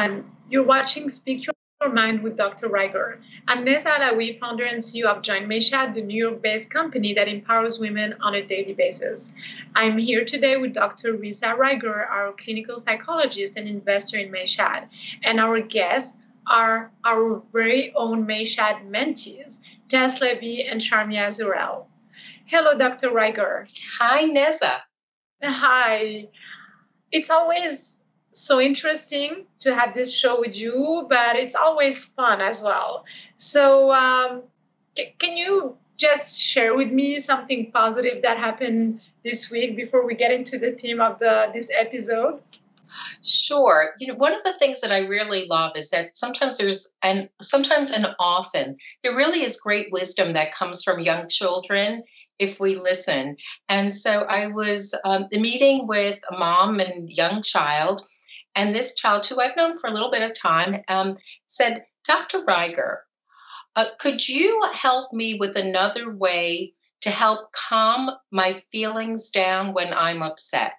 everyone. You're watching Speak Your Mind with Dr. Ryger. I'm Nessa Alawi, founder and CEO of Join Mayshad, the New York based company that empowers women on a daily basis. I'm here today with Dr. Risa Ryger, our clinical psychologist and investor in Mayshad. And our guests are our very own Mayshad mentees, Tess Levy and Sharmia Zurel. Hello, Dr. Ryger. Hi, Nessa. Hi. It's always so interesting to have this show with you, but it's always fun as well. So, um, c- can you just share with me something positive that happened this week before we get into the theme of the this episode? Sure. You know, one of the things that I really love is that sometimes there's, and sometimes and often, there really is great wisdom that comes from young children if we listen. And so I was um, meeting with a mom and young child, and this child, who I've known for a little bit of time, um, said, Dr. Ryger, uh, could you help me with another way to help calm my feelings down when I'm upset?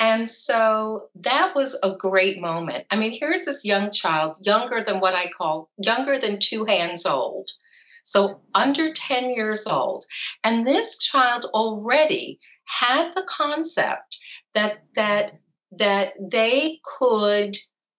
And so that was a great moment. I mean, here's this young child, younger than what I call younger than two hands old. So under 10 years old. And this child already had the concept that that that they could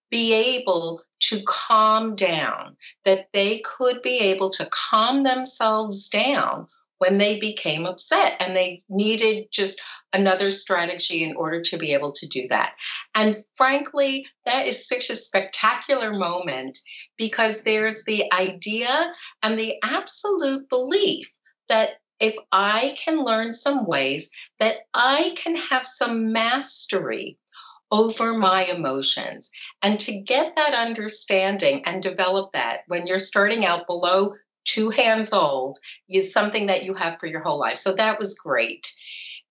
be able to calm down, that they could be able to calm themselves down when they became upset and they needed just another strategy in order to be able to do that. And frankly, that is such a spectacular moment because there's the idea and the absolute belief that if I can learn some ways that I can have some mastery over my emotions. And to get that understanding and develop that when you're starting out below two hands old is something that you have for your whole life. So that was great.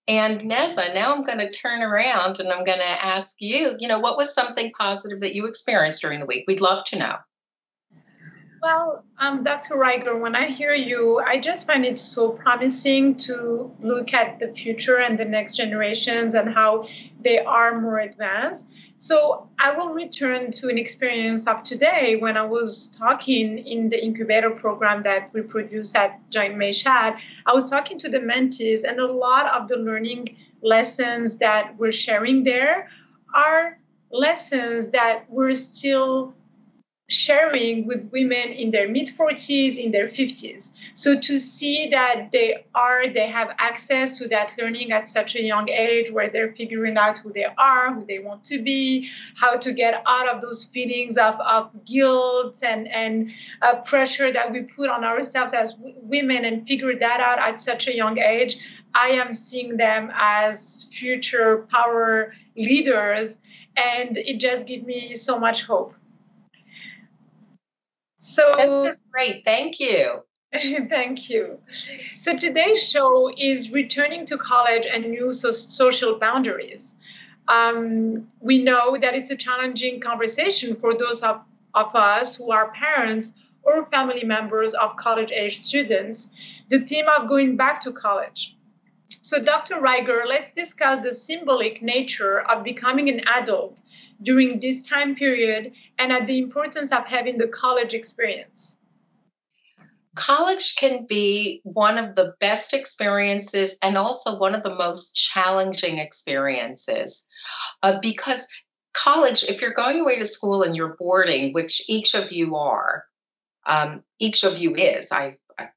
And Nessa, now I'm going to turn around and I'm going to ask you, you know, what was something positive that you experienced during the week? We'd love to know. Well, um, Dr. Ryger, when I hear you, I just find it so promising to look at the future and the next generations and how they are more advanced. So I will return to an experience of today when I was talking in the incubator program that we produce at Join Mayshad. I was talking to the mentees, and a lot of the learning lessons that we're sharing there are lessons that we're still sharing with women in their mid 40s in their 50s so to see that they are they have access to that learning at such a young age where they're figuring out who they are who they want to be how to get out of those feelings of, of guilt and and uh, pressure that we put on ourselves as w- women and figure that out at such a young age i am seeing them as future power leaders. And it just gives me so much hope so that's just great. Thank you. Thank you. So today's show is returning to college and new so- social boundaries. Um, we know that it's a challenging conversation for those of, of us who are parents or family members of college age students, the theme of going back to college. So, Dr. Ryger, let's discuss the symbolic nature of becoming an adult during this time period and at the importance of having the college experience? College can be one of the best experiences and also one of the most challenging experiences uh, because college, if you're going away to school and you're boarding, which each of you are, um, each of you is, I, I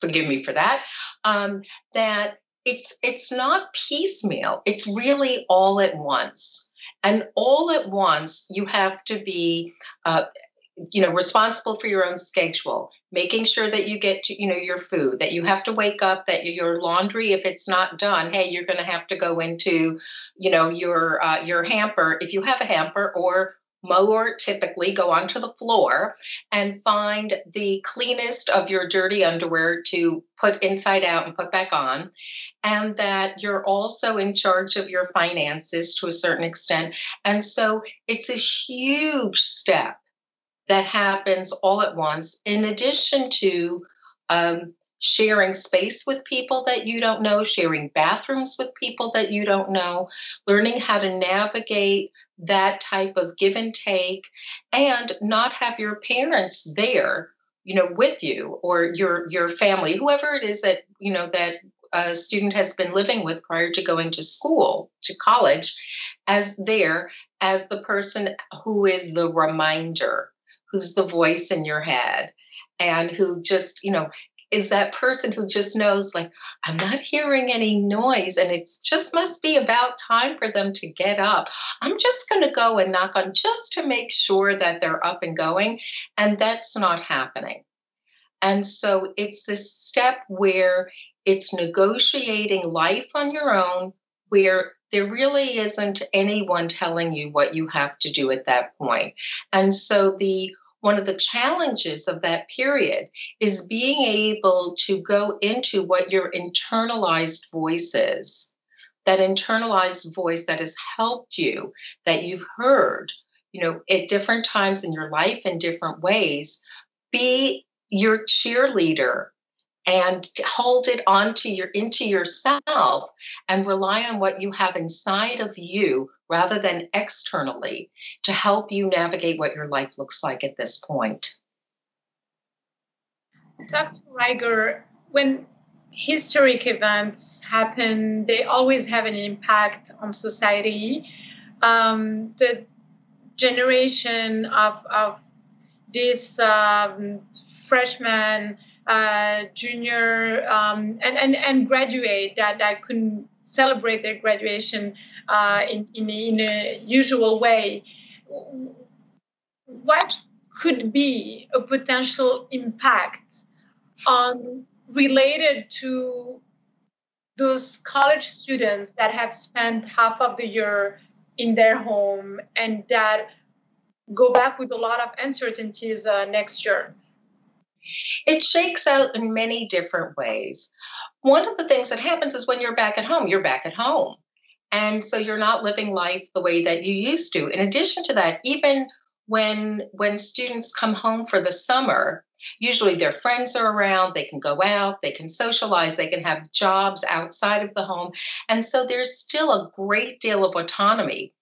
forgive me for that, um, that it's it's not piecemeal. It's really all at once. And all at once, you have to be, uh, you know, responsible for your own schedule, making sure that you get to, you know, your food, that you have to wake up, that your laundry, if it's not done, hey, you're going to have to go into, you know, your uh, your hamper if you have a hamper, or mower typically go onto the floor and find the cleanest of your dirty underwear to put inside out and put back on and that you're also in charge of your finances to a certain extent. And so it's a huge step that happens all at once in addition to um, sharing space with people that you don't know, sharing bathrooms with people that you don't know, learning how to navigate that type of give and take, and not have your parents there you know with you or your your family whoever it is that you know that a student has been living with prior to going to school to college as there as the person who is the reminder who's the voice in your head and who just you know is that person who just knows like i'm not hearing any noise and it just must be about time for them to get up. I'm just going to go and knock on just to make sure that they're up and going and that's not happening. And so it's this step where it's negotiating life on your own where there really isn't anyone telling you what you have to do at that point. And so the one of the challenges of that period is being able to go into what your internalized voice is. That internalized voice that has helped you that you've heard you know at different times in your life in different ways. Be your cheerleader and hold it onto your into yourself and rely on what you have inside of you rather than externally to help you navigate what your life looks like at this point. Dr. Ryger, when historic events happen, they always have an impact on society. Um, the generation of, of these um, freshmen uh, junior um, and, and, and graduate that, that couldn't celebrate their graduation uh, in, in, in a usual way. What could be a potential impact on related to those college students that have spent half of the year in their home and that go back with a lot of uncertainties uh, next year? It shakes out in many different ways. One of the things that happens is when you're back at home, you're back at home. And so you're not living life the way that you used to. In addition to that, even when when students come home for the summer, usually their friends are around, they can go out, they can socialize, they can have jobs outside of the home. And so there's still a great deal of autonomy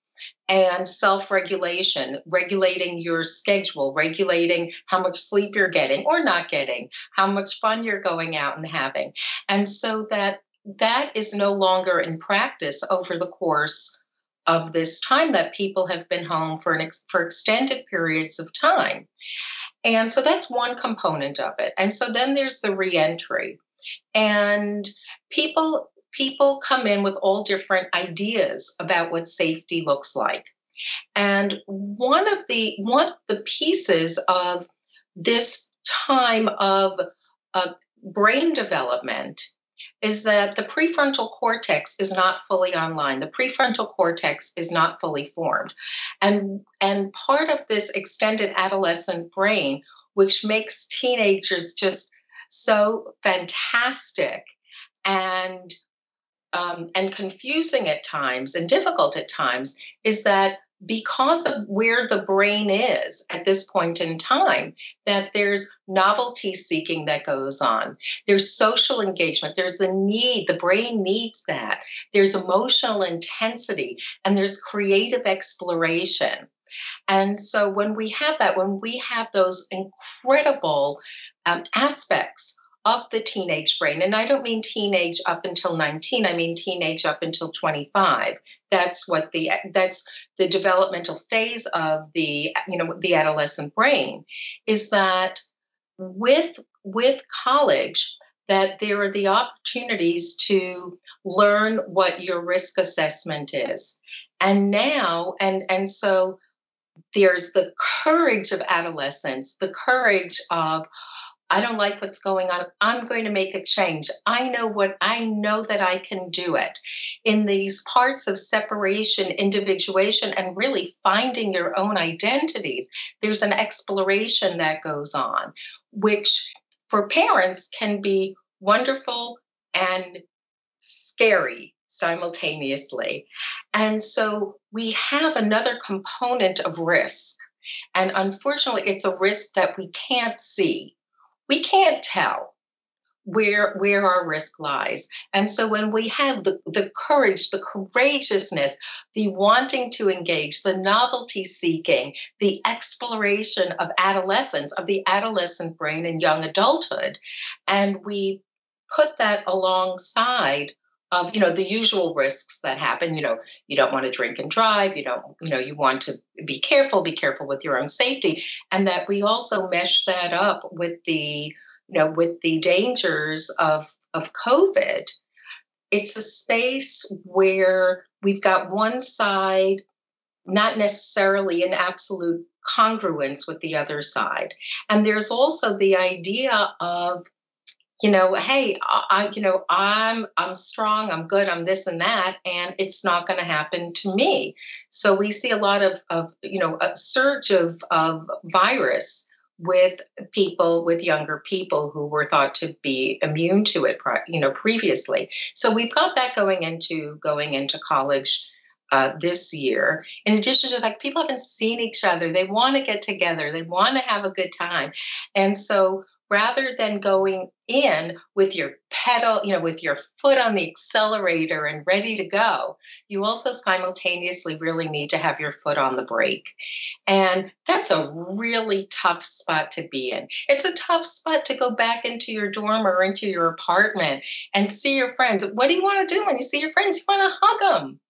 and self regulation, regulating your schedule, regulating how much sleep you're getting or not getting, how much fun you're going out and having. And so that that is no longer in practice over the course of this time that people have been home for an ex- for extended periods of time. And so that's one component of it. And so then there's the reentry. And people people come in with all different ideas about what safety looks like. And one of the one of the pieces of this time of, of brain development is that the prefrontal cortex is not fully online. The prefrontal cortex is not fully formed. And, and part of this extended adolescent brain, which makes teenagers just so fantastic and um, and confusing at times and difficult at times is that because of where the brain is at this point in time that there's novelty seeking that goes on. There's social engagement. There's the need the brain needs that. There's emotional intensity and there's creative exploration. And so when we have that when we have those incredible um, aspects of the teenage brain. And I don't mean teenage up until 19, I mean teenage up until 25. That's what the that's the developmental phase of the you know the adolescent brain is that with with college that there are the opportunities to learn what your risk assessment is. And now and and so there's the courage of adolescence, the courage of I don't like what's going on. I'm going to make a change. I know what I know that I can do it. In these parts of separation, individuation, and really finding your own identities, there's an exploration that goes on, which for parents can be wonderful and scary simultaneously. And so we have another component of risk. And unfortunately, it's a risk that we can't see we can't tell where where our risk lies. And so when we have the, the courage the courageousness the wanting to engage the novelty seeking the exploration of adolescence of the adolescent brain and young adulthood and we put that alongside of you know the usual risks that happen you know you don't want to drink and drive you don't you know you want to be careful be careful with your own safety and that we also mesh that up with the you know, with the dangers of of COVID, it's a space where we've got one side not necessarily in absolute congruence with the other side. And there's also the idea of you know hey i you know i'm i'm strong i'm good i'm this and that and it's not going to happen to me. So we see a lot of of you know a surge of of virus with people with younger people who were thought to be immune to it you know previously. So we've got that going into going into college uh, this year. In addition to like people haven't seen each other. They want to get together. They want to have a good time. And so rather than going in with your pedal, you know, with your foot on the accelerator and ready to go, you also simultaneously really need to have your foot on the brake. And that's a really tough spot to be in. It's a tough spot to go back into your dorm or into your apartment and see your friends. What do you want to do when you see your friends? You want to hug them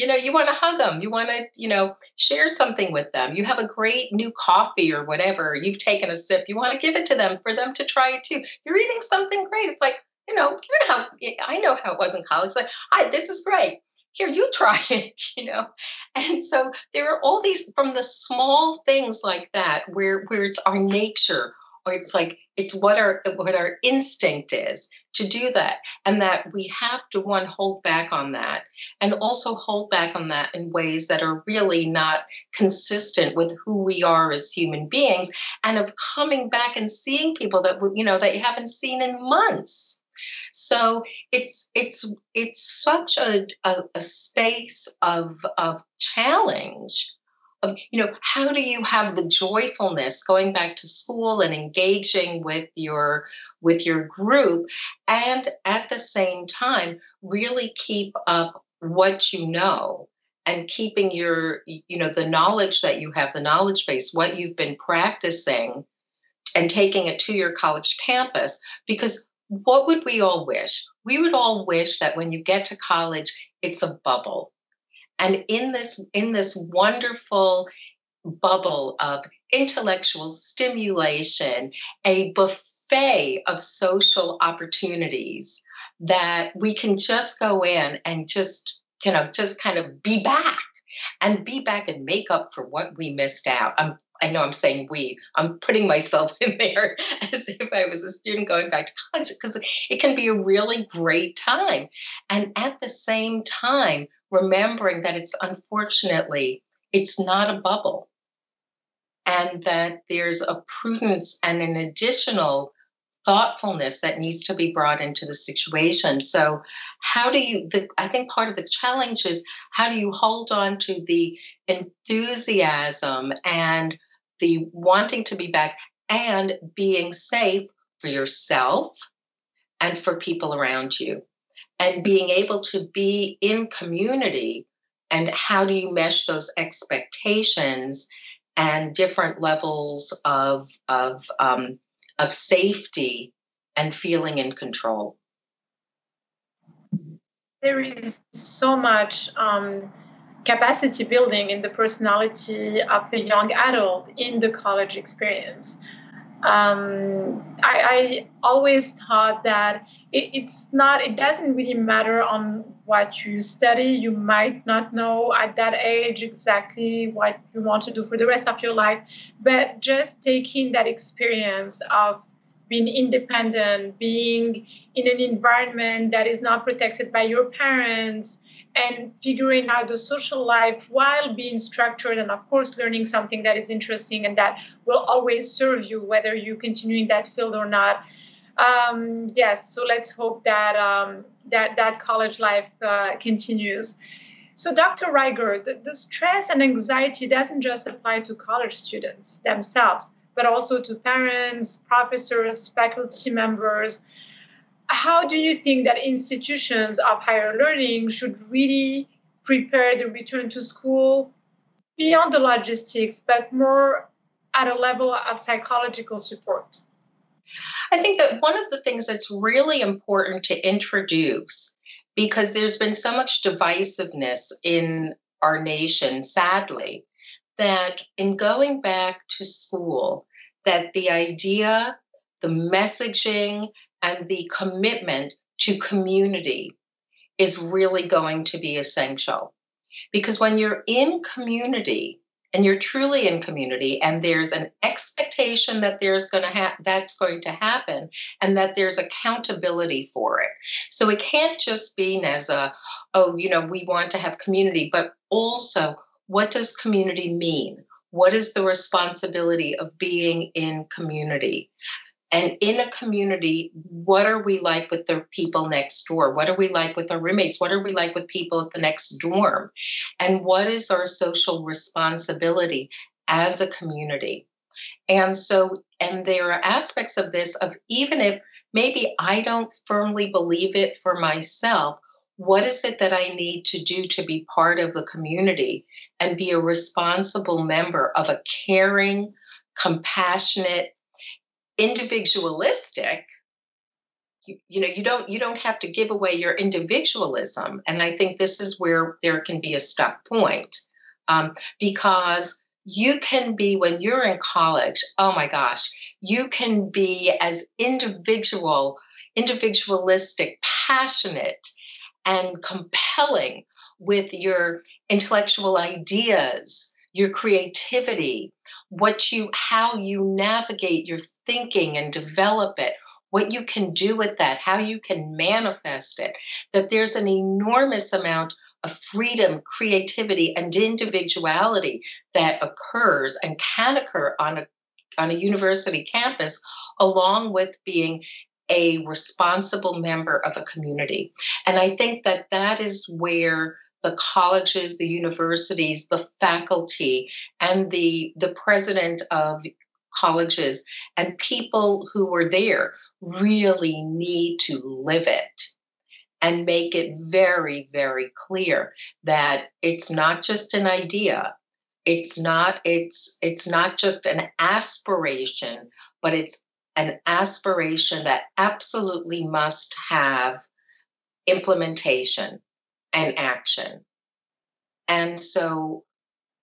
you know you want to hug them you want to you know share something with them. You have a great new coffee or whatever you've taken a sip you want to give it to them for them to try it too. You're eating something great. It's like you know you know how i know how it was in college. It's like hi this is great. Here you try it you know? And so there are all these from the small things like that where where it's our nature it's like it's what our what our instinct is to do that. And that we have to one hold back on that and also hold back on that in ways that are really not consistent with who we are as human beings and of coming back and seeing people that you know that you haven't seen in months. So it's it's it's such a, a, a space of of challenge of you know how do you have the joyfulness going back to school and engaging with your with your group and at the same time really keep up what you know and keeping your you know the knowledge that you have the knowledge base what you've been practicing and taking it to your college campus. Because what would we all wish? We would all wish that when you get to college it's a bubble and in this in this wonderful bubble of intellectual stimulation a buffet of social opportunities that we can just go in and just you know just kind of be back and be back and make up for what we missed out i'm I know I'm saying we, I'm putting myself in there as if I was a student going back to college because it can be a really great time. And at the same time, remembering that it's unfortunately it's not a bubble. And that there's a prudence and an additional thoughtfulness that needs to be brought into the situation. So how do you the, i think part of the challenge is how do you hold on to the enthusiasm and the wanting to be back and being safe for yourself and for people around you and being able to be in community and how do you mesh those expectations and different levels of of um, of safety and feeling in control? There is so much um, capacity building in the personality of a young adult in the college experience um, I, I, always thought that it, it's not it doesn't really matter on what you study. You might not know at that age exactly what you want to do for the rest of your life but just taking that experience of being independent being in an environment that is not protected by your parents and figuring out the social life while being structured and of course learning something that is interesting and that will always serve you whether you continue in that field or not. Um, yes so let's hope that um, that that college life uh, continues. So dr Ryger, the, the stress and anxiety doesn't just apply to college students themselves but also to parents professors faculty members how do you think that institutions of higher learning should really prepare the return to school beyond the logistics, but more at a level of psychological support? I think that one of the things that's really important to introduce, because there's been so much divisiveness in our nation, sadly, that in going back to school, that the idea, the messaging, and the commitment to community is really going to be essential. Because when you're in community and you're truly in community and there's an expectation that there's going to have that's going to happen and that there's accountability for it. So it can't just be as a oh, you know, we want to have community, but also what does community mean? What is the responsibility of being in community? And in a community, what are we like with the people next door? What are we like with our roommates? What are we like with people at the next dorm? And what is our social responsibility as a community? And so, and there are aspects of this of even if maybe I don't firmly believe it for myself, what is it that I need to do to be part of the community and be a responsible member of a caring, compassionate, individualistic you, you know you don't you don't have to give away your individualism. And i think this is where there can be a stuck point um, because you can be when you're in college oh my gosh you can be as individual individualistic passionate and compelling with your intellectual ideas your creativity what you how you navigate your thinking and develop it what you can do with that how you can manifest it that there's an enormous amount of freedom creativity and individuality that occurs and can occur on a on a university campus along with being a responsible member of a community. And i think that that is where the colleges, the universities, the faculty, and the, the president of colleges and people who were there really need to live it and make it very, very clear that it's not just an idea. It's not, it's it's not just an aspiration, but it's an aspiration that absolutely must have implementation and action. And so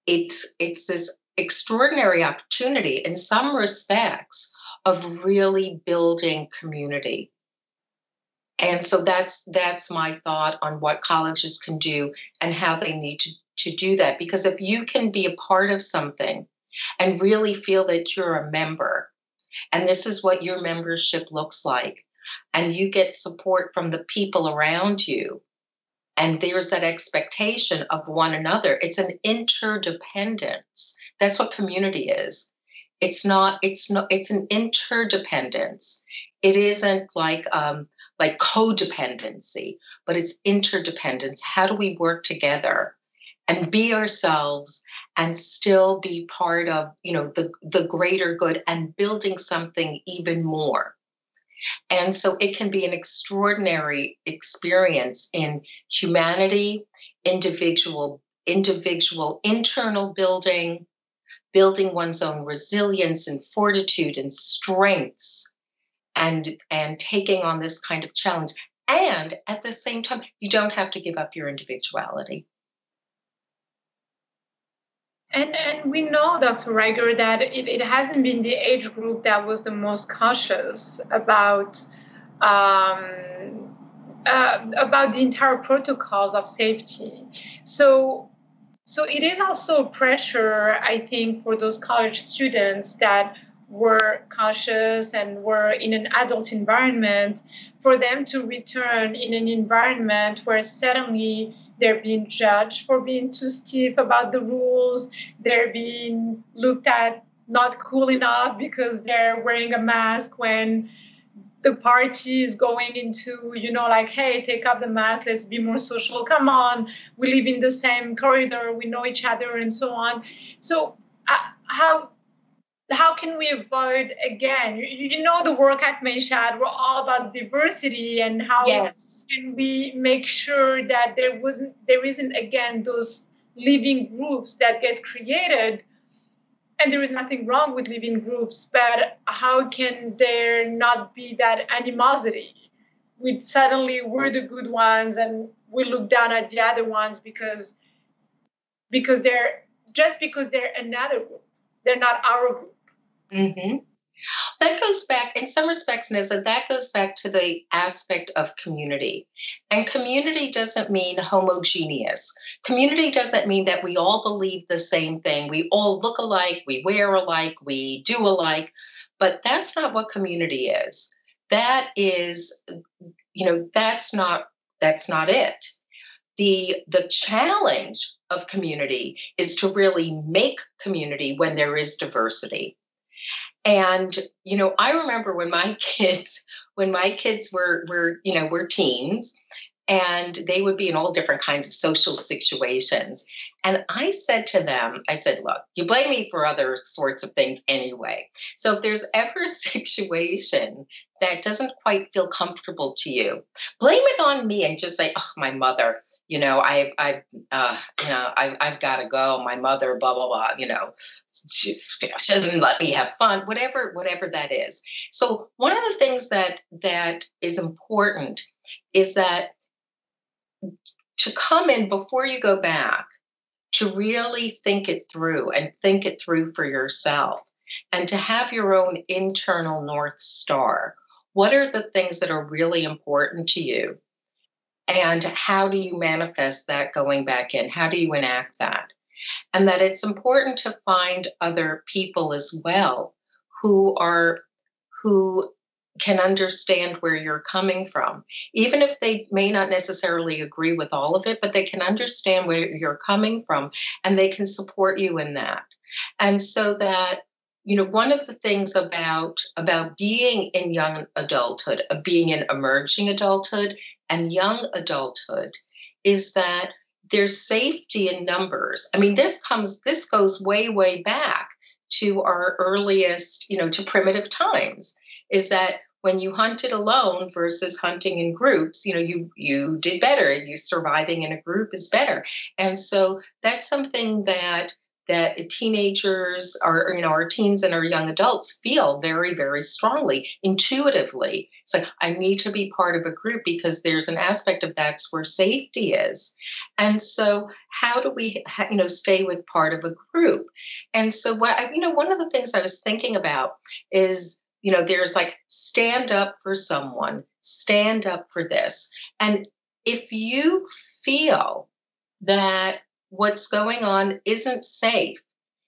it's it's this extraordinary opportunity in some respects of really building community. And so that's that's my thought on what colleges can do and how they need to, to do that. Because if you can be a part of something and really feel that you're a member, and this is what your membership looks like, and you get support from the people around you, and there's that expectation of one another. It's an interdependence. That's what community is. It's not it's not it's an interdependence. It isn't like um like codependency but it's interdependence. How do we work together and be ourselves and still be part of you know the the greater good and building something even more and so it can be an extraordinary experience in humanity, individual, individual internal building, building one's own resilience and fortitude and strengths, and, and taking on this kind of challenge. And at the same time, you don't have to give up your individuality. And, and we know, Dr. Ryger, that it, it hasn't been the age group that was the most cautious about um, uh, about the entire protocols of safety. So, so it is also pressure, I think, for those college students that were cautious and were in an adult environment, for them to return in an environment where suddenly they're being judged for being too stiff about the rules. They're being looked at not cool enough because they're wearing a mask when the party is going into, you know, like, hey, take off the mask, let's be more social. Come on, we live in the same corridor, we know each other, and so on. So, uh, how how can we avoid again? You, you know, the work at Mayshad, we're all about diversity and how yes. can we make sure that there wasn't there isn't again those living groups that get created and there is nothing wrong with living groups but how can there not be that animosity we suddenly we're the good ones and we look down at the other ones because because they're just because they're another group they're not our group mm-hmm. That goes back, in some respects, Nessa, that goes back to the aspect of community. And community doesn't mean homogeneous. Community doesn't mean that we all believe the same thing. We all look alike, we wear alike, we do alike. But that's not what community is. That is, you know, that's not that's not it. The the challenge of community is to really make community when there is diversity and you know i remember when my kids when my kids were were you know were teens and they would be in all different kinds of social situations and i said to them i said look you blame me for other sorts of things anyway so if there's ever a situation that doesn't quite feel comfortable to you blame it on me and just say oh my mother you know, I, I, uh, you know, I, I've got to go. My mother, blah blah blah. You know, she's, you know, she doesn't let me have fun. Whatever, whatever that is. So one of the things that that is important is that to come in before you go back to really think it through and think it through for yourself and to have your own internal north star what are the things that are really important to you and how do you manifest that going back in? How do you enact that? And that it's important to find other people as well who are who can understand where you're coming from, even if they may not necessarily agree with all of it, but they can understand where you're coming from and they can support you in that. And so that you know one of the things about about being in young adulthood being in emerging adulthood and young adulthood is that there's safety in numbers i mean this comes this goes way way back to our earliest you know to primitive times is that when you hunted alone versus hunting in groups you know you you did better you surviving in a group is better. And so that's something that that teenagers or you know our teens and our young adults feel very very strongly intuitively. Like i need to be part of a group because there's an aspect of that's where safety is. And so how do we you know stay with part of a group? And so what I, you know one of the things i was thinking about is you know there's like stand up for someone stand up for this and if you feel that what's going on isn't safe,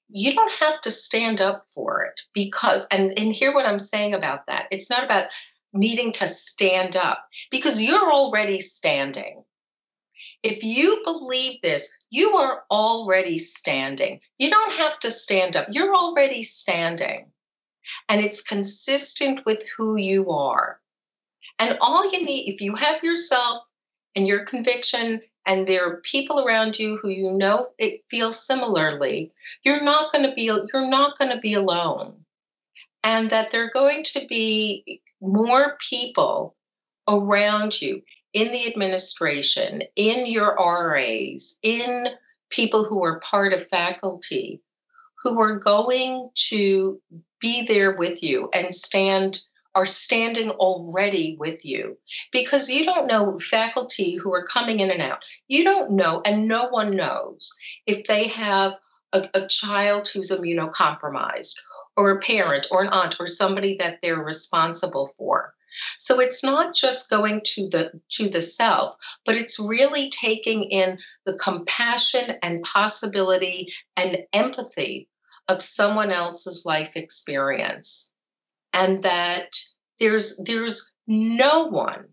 you don't have to stand up for it because, and, and hear what I'm saying about that. It's not about needing to stand up because you're already standing. If you believe this, you are already standing. You don't have to stand up, you're already standing. And it's consistent with who you are. And all you need, if you have yourself and your conviction and there are people around you who you know it feels similarly you're not going to be you're not going to be alone and that there are going to be more people around you in the administration in your ras in people who are part of faculty who are going to be there with you and stand are standing already with you because you don't know faculty who are coming in and out. You don't know, and no one knows if they have a, a child who's immunocompromised or a parent or an aunt or somebody that they're responsible for. So it's not just going to the to the self, but it's really taking in the compassion and possibility and empathy of someone else's life experience. And that there's there's no one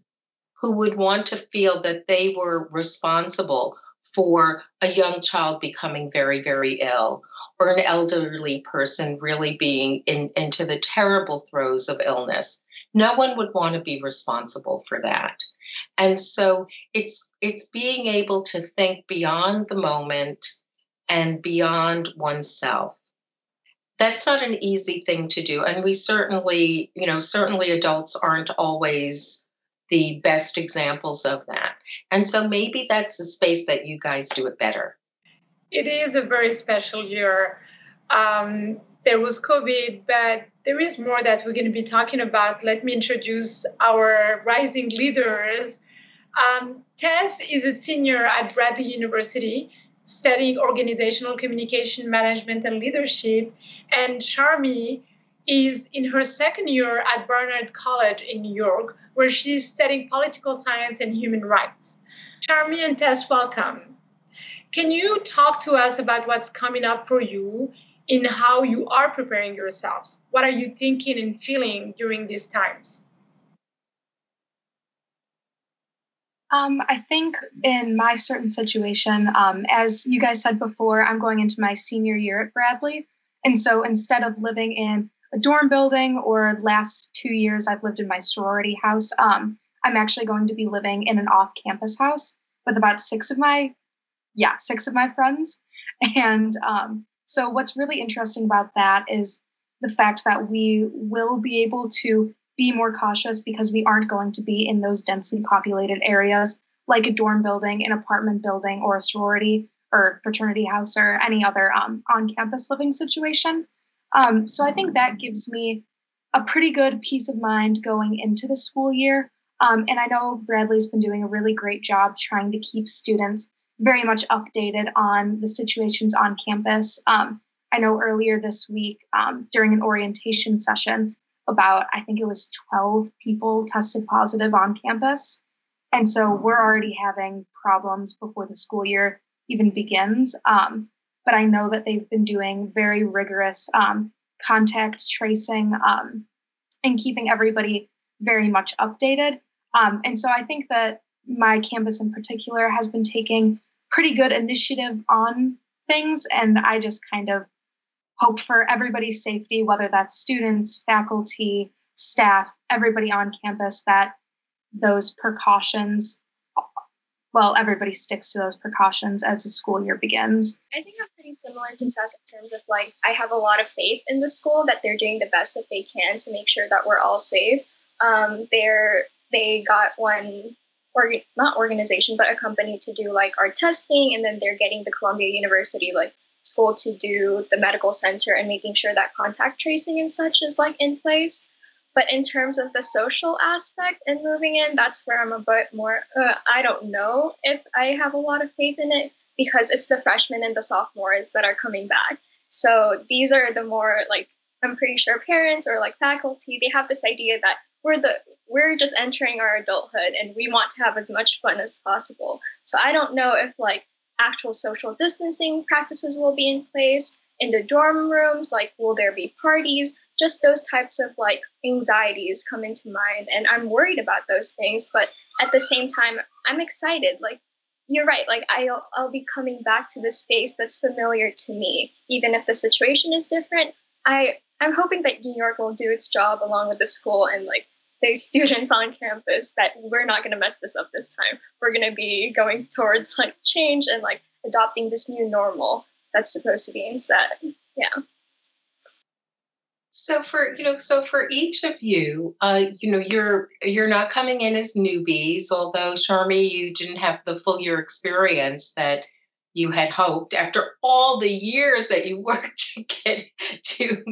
who would want to feel that they were responsible for a young child becoming very very ill or an elderly person really being in, into the terrible throes of illness no one would want to be responsible for that and so it's it's being able to think beyond the moment and beyond oneself that's not an easy thing to do. And we certainly, you know, certainly adults aren't always the best examples of that. And so maybe that's a space that you guys do it better. It is a very special year. Um, there was COVID, but there is more that we're going to be talking about. Let me introduce our rising leaders. Um, Tess is a senior at Bradley University studying organizational communication, management, and leadership. And Charmy is in her second year at Barnard College in New York, where she's studying political science and human rights. Charmy and Tess, welcome. Can you talk to us about what's coming up for you in how you are preparing yourselves? What are you thinking and feeling during these times? Um, I think in my certain situation, um, as you guys said before, I'm going into my senior year at Bradley. And so instead of living in a dorm building or last two years I've lived in my sorority house, um, I'm actually going to be living in an off campus house with about six of my, yeah, six of my friends. And um, so what's really interesting about that is the fact that we will be able to be more cautious because we aren't going to be in those densely populated areas like a dorm building, an apartment building, or a sorority or fraternity house or any other um, on campus living situation. Um, so I think that gives me a pretty good peace of mind going into the school year. Um, and I know Bradley's been doing a really great job trying to keep students very much updated on the situations on campus. Um, I know earlier this week um, during an orientation session, about, I think it was 12 people tested positive on campus. And so we're already having problems before the school year even begins. Um, but I know that they've been doing very rigorous um, contact tracing um, and keeping everybody very much updated. Um, and so I think that my campus in particular has been taking pretty good initiative on things. And I just kind of hope for everybody's safety, whether that's students, faculty, staff, everybody on campus, that those precautions, well, everybody sticks to those precautions as the school year begins. I think I'm pretty similar to Tess in terms of like, I have a lot of faith in the school that they're doing the best that they can to make sure that we're all safe. Um, they're, they got one or not organization, but a company to do like our testing, and then they're getting the Columbia University like school to do the medical center and making sure that contact tracing and such is like in place. But in terms of the social aspect and moving in, that's where I'm a bit more. Uh, I don't know if I have a lot of faith in it because it's the freshmen and the sophomores that are coming back. So these are the more like I'm pretty sure parents or like faculty they have this idea that we're the we're just entering our adulthood and we want to have as much fun as possible. So I don't know if like actual social distancing practices will be in place in the dorm rooms like will there be parties? Just those types of like anxieties come into mind and i'm worried about those things but at the same time i'm excited. Like you're right. Like I'll, I'll be coming back to the space that's familiar to me. Even if the situation is different i i'm hoping that new york will do its job along with the school and like the students on campus that we're not going to mess this up this time. We're going to be going towards like change and like adopting this new normal that's supposed to be instead. Yeah. So for you know, so for each of you, uh, you know, you're you're not coming in as newbies, although Charmy, you didn't have the full year experience that you had hoped after all the years that you worked to get to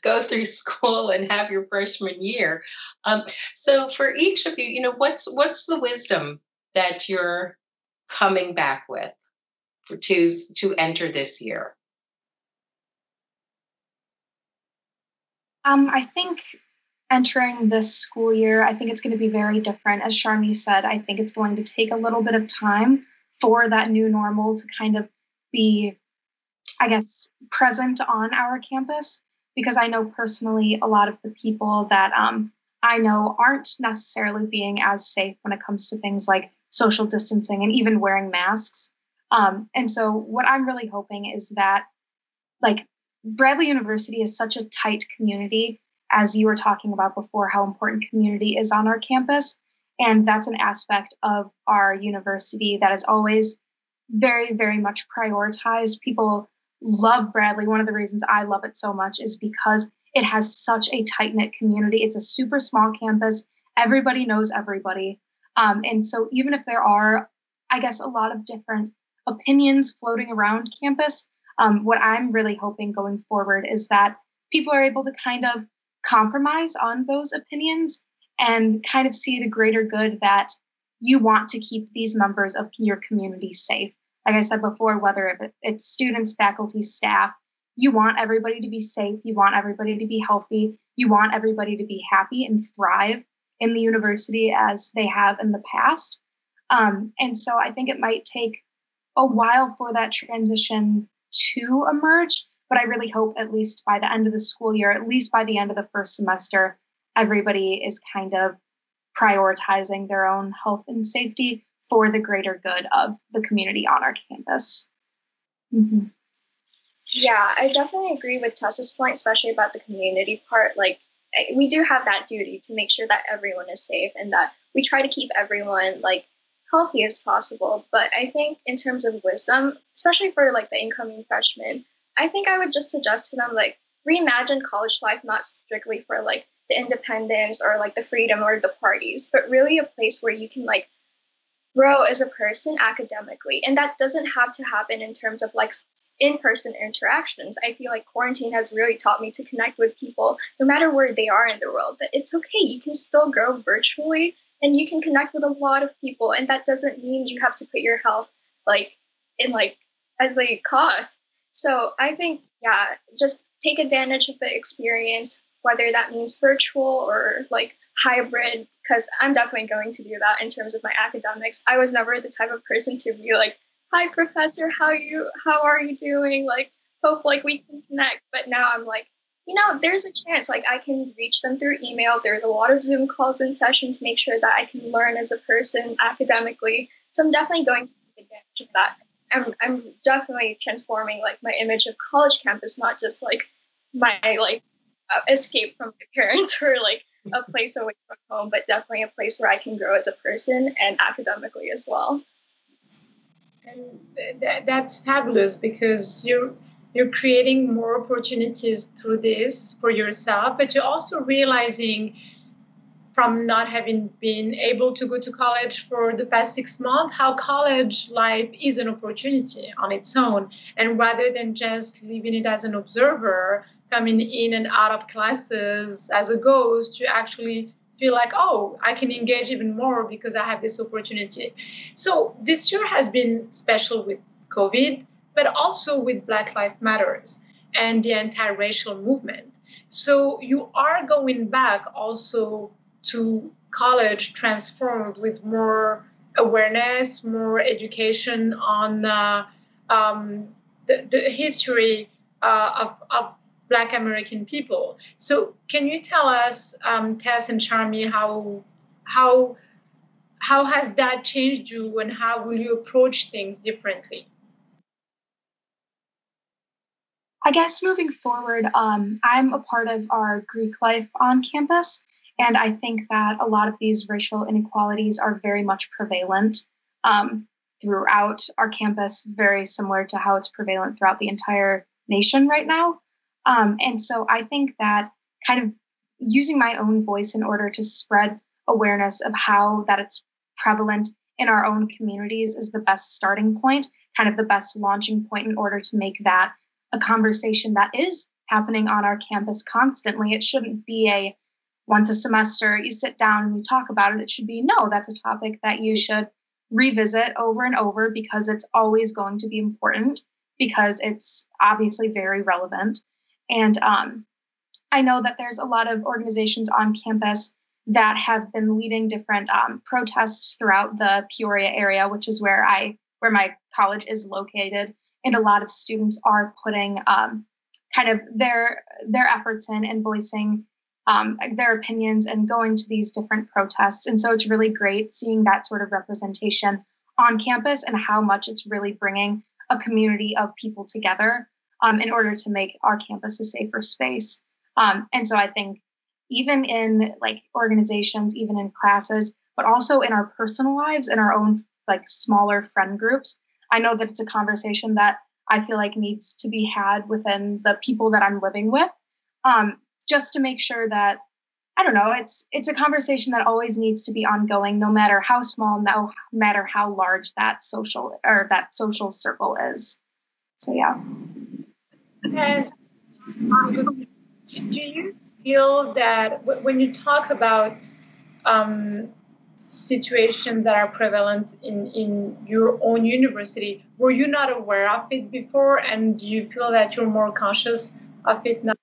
go through school and have your freshman year. Um, so for each of you, you know, what's what's the wisdom that you're coming back with for to to enter this year? Um, I think entering this school year, I think it's going to be very different. As Charmy said, I think it's going to take a little bit of time for that new normal to kind of be, I guess, present on our campus. Because I know personally a lot of the people that um, I know aren't necessarily being as safe when it comes to things like social distancing and even wearing masks. Um, and so, what I'm really hoping is that, like, Bradley University is such a tight community, as you were talking about before, how important community is on our campus. And that's an aspect of our university that is always very, very much prioritized. People love Bradley, one of the reasons I love it so much is because it has such a tight knit community. It's a super small campus. Everybody knows everybody. Um, and so, even if there are, I guess, a lot of different opinions floating around campus, um, what I'm really hoping going forward is that people are able to kind of compromise on those opinions and kind of see the greater good that you want to keep these members of your community safe. Like I said before, whether it's students, faculty, staff, you want everybody to be safe, you want everybody to be healthy, you want everybody to be happy and thrive in the university as they have in the past. Um, and so I think it might take a while for that transition to emerge, but I really hope at least by the end of the school year, at least by the end of the first semester, everybody is kind of prioritizing their own health and safety for the greater good of the community on our campus. Mm-hmm. Yeah, I definitely agree with Tessa's point, especially about the community part. Like, we do have that duty to make sure that everyone is safe and that we try to keep everyone like healthy as possible. But I think in terms of wisdom, especially for like the incoming freshmen, I think I would just suggest to them like reimagine college life not strictly for like the independence or like the freedom or the parties, but really a place where you can like grow as a person academically. And that doesn't have to happen in terms of like in person interactions. I feel like quarantine has really taught me to connect with people no matter where they are in the world, that it's okay. You can still grow virtually and you can connect with a lot of people. And that doesn't mean you have to put your health like in like as a cost. So I think, yeah, just take advantage of the experience, whether that means virtual or like hybrid, because I'm definitely going to do that in terms of my academics. I was never the type of person to be like, hi professor, how you how are you doing? Like hope like we can connect. But now I'm like, you know, there's a chance like I can reach them through email. There's a lot of Zoom calls in session to make sure that I can learn as a person academically. So I'm definitely going to take advantage of that. I'm, I'm definitely transforming like my image of college campus, not just like my like Uh, escape from my parents or like a place away from home, but definitely a place where I can grow as a person and academically as well. And th- that's fabulous because you're you're creating more opportunities through this for yourself, but you're also realizing from not having been able to go to college for the past six months how college life is an opportunity on its own and rather than just leaving it as an observer coming in and out of classes as a ghost to actually feel like, oh, I can engage even more because I have this opportunity. So this year has been special with COVID, but also with Black Lives Matters and the anti-racial movement. So you are going back also to college transformed with more awareness, more education on uh, um, the, the history uh, of, of Black American people. So, can you tell us, um, Tess and Charmy, how how how has that changed you, and how will you approach things differently? I guess moving forward, um, I'm a part of our Greek life on campus, and I think that a lot of these racial inequalities are very much prevalent um, throughout our campus, very similar to how it's prevalent throughout the entire nation right now. Um, and so I think that kind of using my own voice in order to spread awareness of how that it's prevalent in our own communities is the best starting point, kind of the best launching point in order to make that a conversation that is happening on our campus constantly. It shouldn't be a once a semester you sit down and you talk about it. It should be no, that's a topic that you should revisit over and over because it's always going to be important because it's obviously very relevant. And um, I know that there's a lot of organizations on campus that have been leading different um, protests throughout the Peoria area, which is where I where my college is located, and a lot of students are putting um, kind of their their efforts in and voicing um, their opinions and going to these different protests. And so it's really great seeing that sort of representation on campus and how much it's really bringing a community of people together um, in order to make our campus a safer space. Um, and so I think even in like organizations, even in classes, but also in our personal lives, in our own like smaller friend groups, I know that it's a conversation that I feel like needs to be had within the people that I'm living with, um, just to make sure that I don't know. It's it's a conversation that always needs to be ongoing, no matter how small, no matter how large that social or that social circle is. So yeah. Yes. Do you feel that when you talk about um, situations that are prevalent in, in your own university, were you not aware of it before? And do you feel that you're more conscious of it now?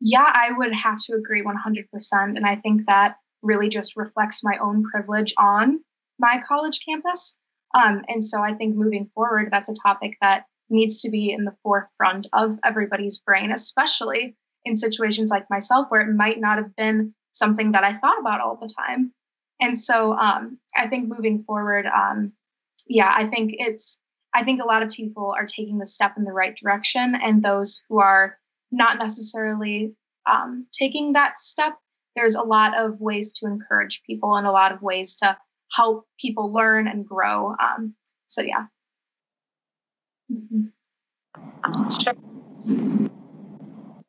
Yeah, I would have to agree 100%. And I think that really just reflects my own privilege on my college campus. Um, and so I think moving forward, that's a topic that needs to be in the forefront of everybody's brain, especially in situations like myself where it might not have been something that I thought about all the time. And so um, I think moving forward, um, yeah, I think it's, I think a lot of people are taking the step in the right direction, and those who are not necessarily um, taking that step, there's a lot of ways to encourage people and a lot of ways to help people learn and grow. Um, so, yeah. Sure.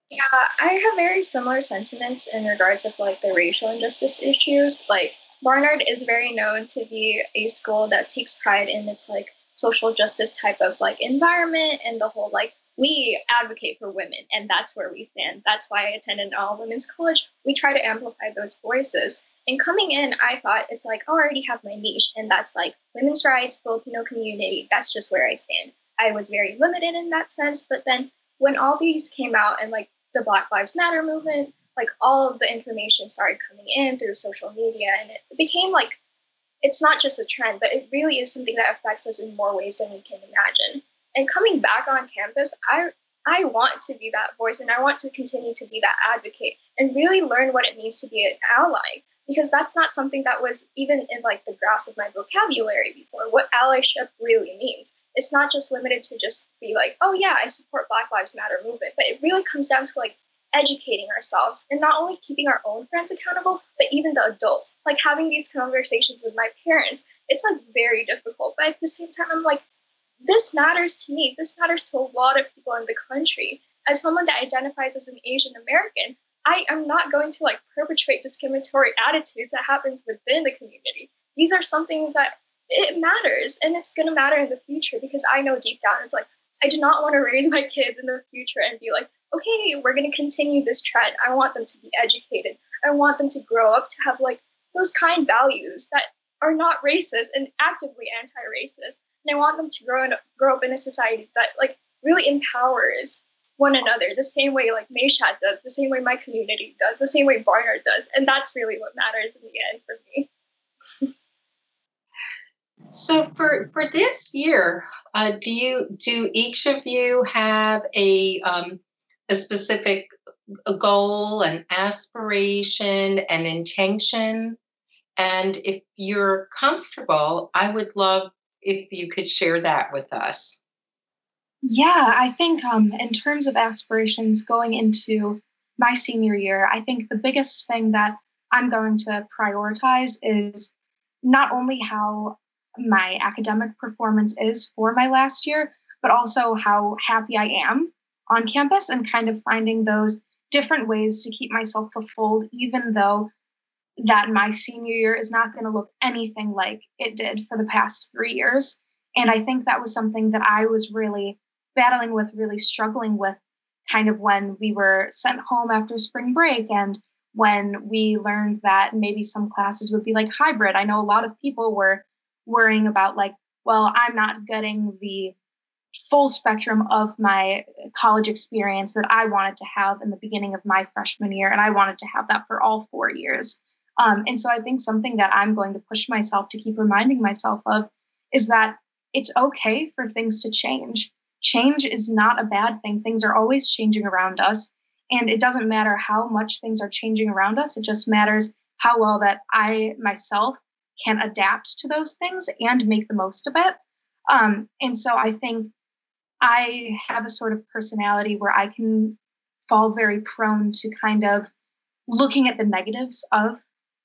Yeah, I have very similar sentiments in regards of like the racial injustice issues. Like Barnard is very known to be a school that takes pride in its like social justice type of like environment and the whole like we advocate for women and that's where we stand that's why i attended all women's college we try to amplify those voices and coming in i thought it's like oh i already have my niche and that's like women's rights filipino community that's just where i stand i was very limited in that sense but then when all these came out and like the black lives matter movement like all of the information started coming in through social media and it became like it's not just a trend but it really is something that affects us in more ways than we can imagine. And coming back on campus, I I want to be that voice and I want to continue to be that advocate and really learn what it means to be an ally because that's not something that was even in like the grasp of my vocabulary before. What allyship really means it's not just limited to just be like oh yeah i support black lives matter movement but it really comes down to like educating ourselves and not only keeping our own friends accountable but even the adults like having these conversations with my parents it's like very difficult but at the same time i'm like this matters to me. This matters to a lot of people in the country. As someone that identifies as an Asian American, I am not going to like perpetrate discriminatory attitudes that happens within the community. These are some things that it matters and it's going to matter in the future because I know deep down it's like I do not want to raise my kids in the future and be like, okay, we're going to continue this trend. I want them to be educated. I want them to grow up to have like those kind values that are not racist and actively anti-racist and I want them to grow and grow up in a society that like really empowers one another the same way like Mayshad does, the same way my community does, the same way Barnard does, and that's really what matters in the end for me. so for for this year, uh, do you do each of you have a um, a specific goal, an aspiration, an intention? And if you're comfortable, I would love if you could share that with us. Yeah, I think um, in terms of aspirations going into my senior year, I think the biggest thing that I'm going to prioritize is not only how my academic performance is for my last year, but also how happy I am on campus and kind of finding those different ways to keep myself fulfilled, even though that my senior year is not going to look anything like it did for the past three years. And I think that was something that I was really battling with, really struggling with, kind of when we were sent home after spring break and when we learned that maybe some classes would be like hybrid. I know a lot of people were worrying about, like, well, I'm not getting the full spectrum of my college experience that I wanted to have in the beginning of my freshman year. And I wanted to have that for all four years. Um, and so I think something that I'm going to push myself to keep reminding myself of is that it's okay for things to change. Change is not a bad thing. Things are always changing around us. And it doesn't matter how much things are changing around us, it just matters how well that I myself can adapt to those things and make the most of it. Um, and so I think I have a sort of personality where I can fall very prone to kind of looking at the negatives of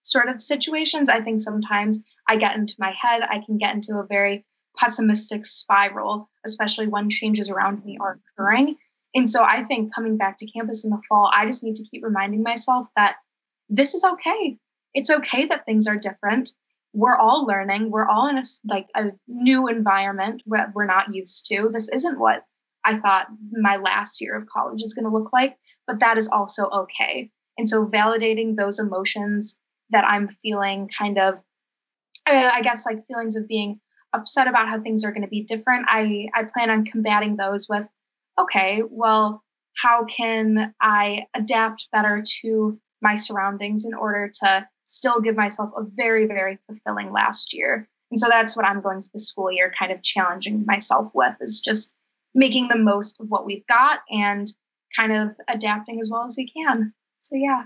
sort of situations. I think sometimes I get into my head, I can get into a very pessimistic spiral, especially when changes around me are occurring. And so I think coming back to campus in the fall, I just need to keep reminding myself that this is okay. It's okay that things are different. We're all learning. We're all in a like a new environment where we're not used to. This isn't what I thought my last year of college is going to look like, but that is also okay. And so validating those emotions that I'm feeling kind of uh, I guess like feelings of being upset about how things are going to be different. I I plan on combating those with okay, well, how can I adapt better to my surroundings in order to still give myself a very, very fulfilling last year? And so that's what I'm going to the school year kind of challenging myself with is just making the most of what we've got and kind of adapting as well as we can. So yeah.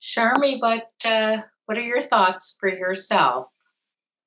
Sharmi, but uh, what are your thoughts for yourself?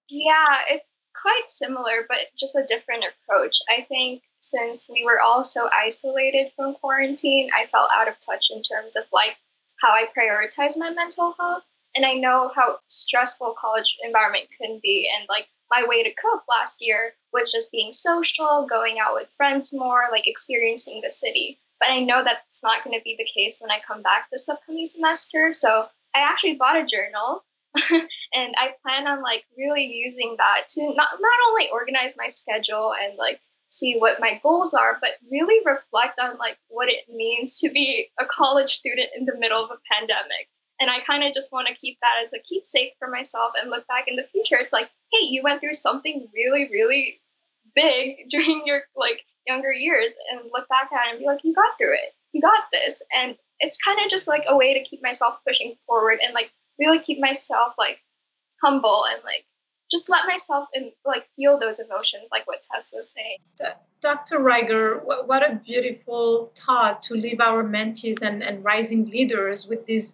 Yeah, it's quite similar, but just a different approach. I think since we were all so isolated from quarantine, I felt out of touch in terms of like how I prioritize my mental health. And I know how stressful college environment can be. And like my way to cope last year was just being social, going out with friends more, like experiencing the city. But I know that's not going to be the case when I come back this upcoming semester. So I actually bought a journal and I plan on like really using that to not, not only organize my schedule and like see what my goals are, but really reflect on like what it means to be a college student in the middle of a pandemic. And I kind of just want to keep that as a keepsake for myself and look back in the future. It's like, hey, you went through something really, really big during your like younger years and look back at it and be like, you got through it. You got this. And it's kind of just like a way to keep myself pushing forward and like really keep myself like humble and like just let myself and like feel those emotions like what Tess was saying. Dr. Ryger, what a beautiful thought to leave our mentees and, and rising leaders with this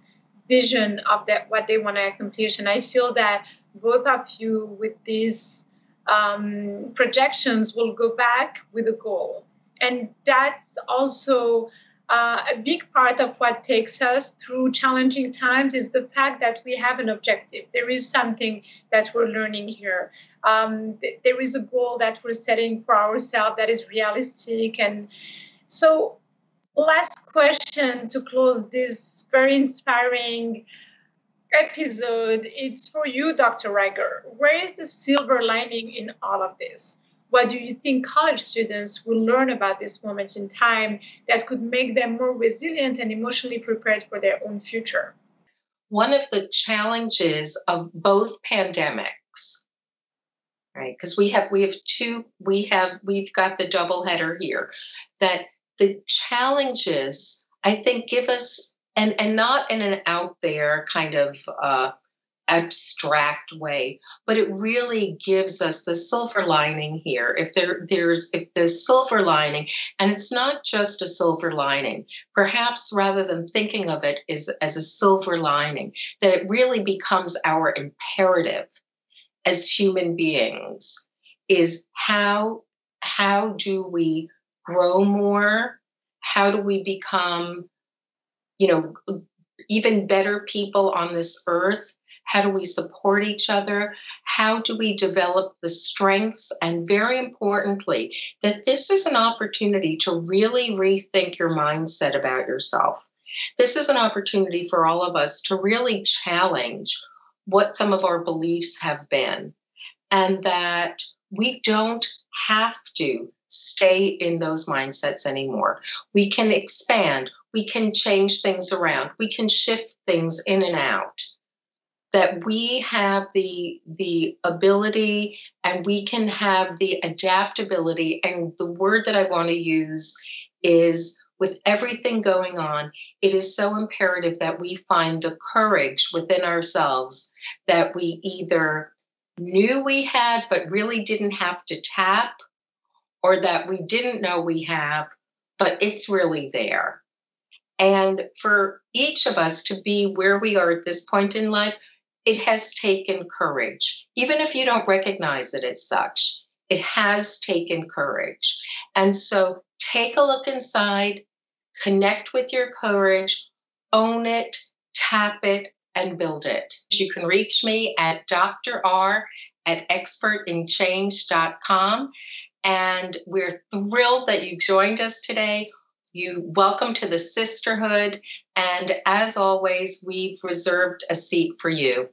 vision of that what they want to accomplish. And I feel that both of you with these um, projections will go back with a goal. And that's also uh, a big part of what takes us through challenging times is the fact that we have an objective. There is something that we're learning here. Um, th- there is a goal that we're setting for ourselves that is realistic. And so, last question to close this very inspiring episode it's for you dr Ryger. where is the silver lining in all of this what do you think college students will learn about this moment in time that could make them more resilient and emotionally prepared for their own future? One of the challenges of both pandemics, right? Because we have we have two, we have we've got the double header here, that the challenges I think give us and and not in an out there kind of uh, abstract way but it really gives us the silver lining here. If there there's if there's silver lining and it's not just a silver lining perhaps rather than thinking of it as, as a silver lining that it really becomes our imperative as human beings is how how do we grow more how do we become you know even better people on this earth how do we support each other? How do we develop the strengths? And very importantly, that this is an opportunity to really rethink your mindset about yourself. This is an opportunity for all of us to really challenge what some of our beliefs have been, and that we don't have to stay in those mindsets anymore. We can expand, we can change things around, we can shift things in and out. That we have the the ability and we can have the adaptability and the word that i want to use is with everything going on it is so imperative that we find the courage within ourselves that we either knew we had but really didn't have to tap or that we didn't know we have but it's really there and for each of us to be where we are at this point in life it has taken courage, even if you don't recognize it as such. It has taken courage. And so take a look inside, connect with your courage, own it, tap it, and build it. You can reach me at Dr. R at expertinchange.com. And we're thrilled that you joined us today. You welcome to the sisterhood. And as always, we've reserved a seat for you.